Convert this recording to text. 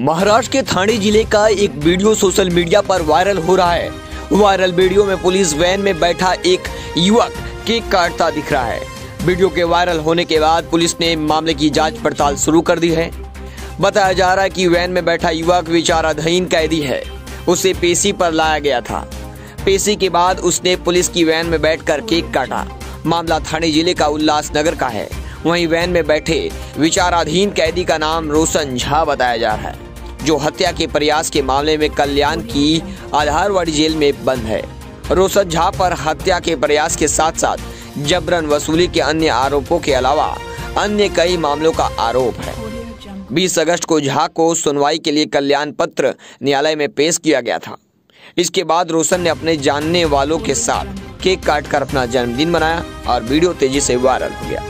महाराष्ट्र के थाने ज़िले का एक वीडियो सोशल मीडिया पर वायरल हो रहा है। वायरल वीडियो में पुलिस वैन में बैठा एक युवक केक काटता दिख रहा है। वीडियो के वायरल होने के बाद पुलिस ने मामले की जाँच पड़ताल शुरू कर दी है। बताया जा रहा है कि वैन में बैठा युवक विचाराधीन कैदी है। उसे पेशी पर लाया गया था। पेशी के बाद उसने पुलिस की वैन में बैठकर केक काटा। मामला थाने ज़िले का उल्लास नगर का है। वहीं वैन में बैठे विचाराधीन कैदी का नाम रोशन झा बताया जा रहा है। जो हत्या के प्रयास के मामले में कल्याण की आधारवाड़ी जेल में बंद है। रोशन झा पर हत्या के प्रयास के साथ साथ जबरन वसूली के अन्य आरोपों के अलावा अन्य कई मामलों का आरोप है। 20 अगस्त को झा को सुनवाई के लिए कल्याण पत्र न्यायालय में पेश किया गया था। इसके बाद रोशन ने अपने जानने वालों के साथ केक काटकर अपना जन्मदिन मनाया और वीडियो तेज़ी से वायरल हो गया।